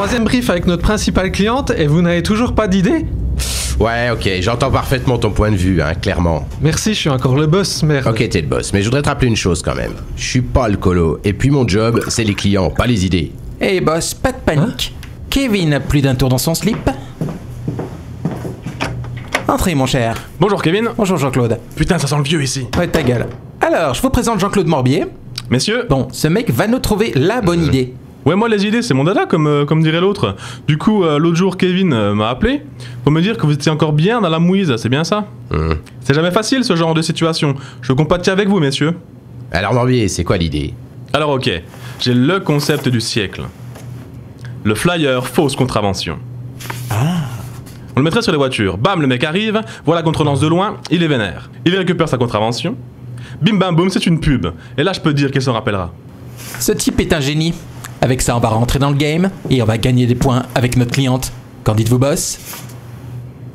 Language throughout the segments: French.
Troisième brief avec notre principale cliente et vous n'avez toujours pas d'idée? Ouais, ok, j'entends parfaitement ton point de vue, hein, clairement. Merci, je suis encore le boss, merde. Ok, t'es le boss, mais je voudrais te rappeler une chose quand même. Je suis pas le colo, et puis mon job, c'est les clients, pas les idées. Eh boss, pas de panique. Kevin a plus d'un tour dans son slip. Entrez mon cher. Bonjour Kevin. Bonjour Jean-Claude. Putain, ça sent le vieux ici. Ouais, ta gueule. Alors, je vous présente Jean-Claude Morbier. Messieurs. Bon, ce mec va nous trouver la bonne idée. Ouais, moi les idées, c'est mon dada, comme, euh, comme dirait l'autre. Du coup, euh, l'autre jour, Kevin euh, m'a appelé pour me dire que vous étiez encore bien dans la mouise, c'est bien ça Hmm. C'est jamais facile ce genre de situation. Je compatis avec vous, messieurs. Alors Morbier, c'est quoi l'idée? Alors ok, j'ai le concept du siècle. Le flyer fausse contravention. On le mettrait sur les voitures. Bam, le mec arrive, voit la contredanse de loin, il est vénère. Il récupère sa contravention. Bim bam boum, c'est une pub. Et là, je peux dire qu'il s'en rappellera. Ce type est un génie. Avec ça, on va rentrer dans le game et on va gagner des points avec notre cliente. Qu'en dites-vous, boss?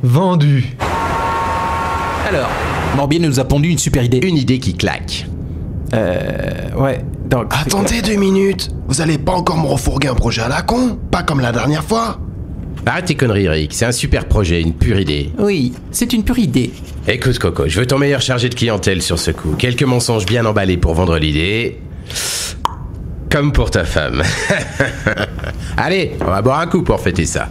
Vendu. Alors, Morbier nous a pondu une super idée. Une idée qui claque. Euh, ouais, donc... Attendez deux minutes. Vous allez pas encore me refourguer un projet à la con? Pas comme la dernière fois? Arrête tes conneries, Rick, c'est un super projet, une pure idée. Oui, c'est une pure idée. Écoute, Coco, je veux ton meilleur chargé de clientèle sur ce coup. Quelques mensonges bien emballés pour vendre l'idée. Comme pour ta femme. Allez, on va boire un coup pour fêter ça.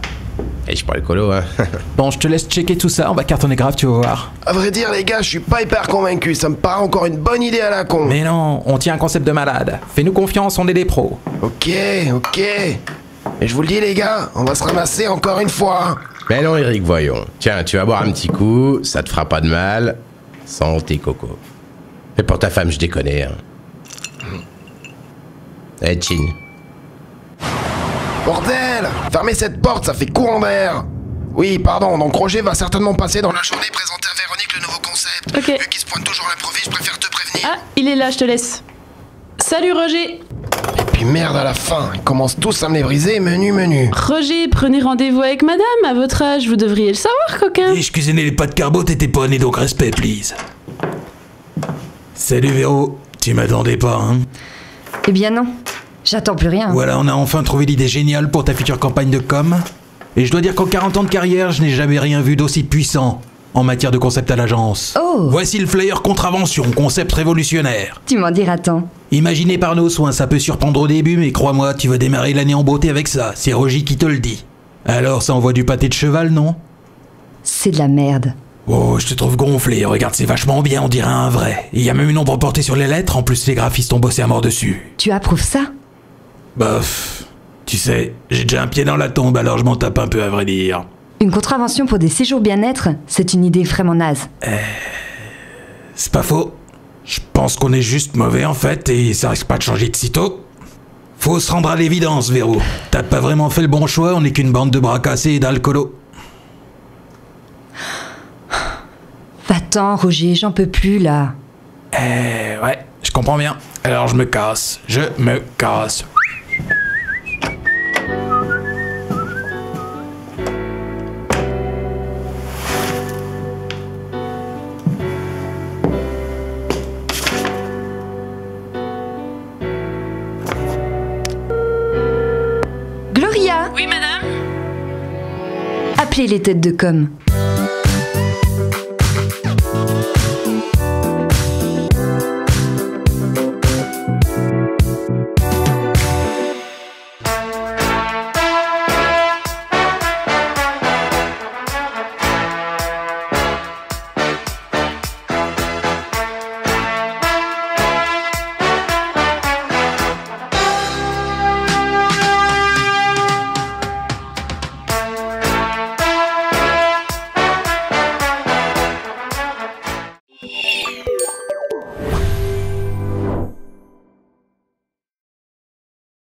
Et je prends le colo, hein. Bon, je te laisse checker tout ça, on va cartonner grave, tu vas voir. À vrai dire, les gars, je suis pas hyper convaincu. Ça me paraît encore une bonne idée à la con. Mais non, on tient un concept de malade. Fais-nous confiance, on est des pros. Ok, ok. Et je vous le dis, les gars, on va se ramasser encore une fois. Mais non, Eric, voyons. Tiens, tu vas boire un petit coup, ça te fera pas de mal. Santé, Coco. Et pour ta femme, je déconne, hein. Eh, Chin. Bordel Fermez cette porte, ça fait courant d'air. Oui, pardon, donc Roger va certainement passer dans la journée présenter à Véronique le nouveau concept. Ok. Vu qu'il se pointe toujours à l'improviste, je préfère te prévenir. Ah, il est là, je te laisse. Salut Roger Et puis merde à la fin, ils commencent tous à me les briser, menu, menu. Roger, prenez rendez-vous avec madame, à votre âge, vous devriez le savoir, coquin. Et je cuisinais les pâtes carbo, t'étais pas né, donc respect, please. Salut Véro, tu m'attendais pas, hein Eh bien non, j'attends plus rien. Voilà, on a enfin trouvé l'idée géniale pour ta future campagne de com. Et je dois dire qu'en 40 ans de carrière, je n'ai jamais rien vu d'aussi puissant en matière de concept à l'agence. Oh Voici le flyer contravention, concept révolutionnaire. Tu m'en diras tant. Imaginé par nos soins, ça peut surprendre au début, mais crois-moi, tu vas démarrer l'année en beauté avec ça. C'est Roger qui te le dit. Alors, ça envoie du pâté de cheval, non? C'est de la merde. Oh, je te trouve gonflé. Regarde, c'est vachement bien, on dirait un vrai. Il y a même une ombre portée sur les lettres, en plus les graphistes ont bossé à mort dessus. Tu approuves ça? Bof. Tu sais, j'ai déjà un pied dans la tombe, alors je m'en tape un peu à vrai dire. Une contravention pour des séjours bien-être, c'est une idée vraiment naze. C'est pas faux. Je pense qu'on est juste mauvais en fait, et ça risque pas de changer de sitôt. Faut se rendre à l'évidence, Véro. T'as pas vraiment fait le bon choix, on est qu'une bande de bras cassés et d'alcoolos. Roger, j'en peux plus là. Eh ouais, je comprends bien. Alors je me casse, je me casse. Gloria Oui, madame Appelez les têtes de com.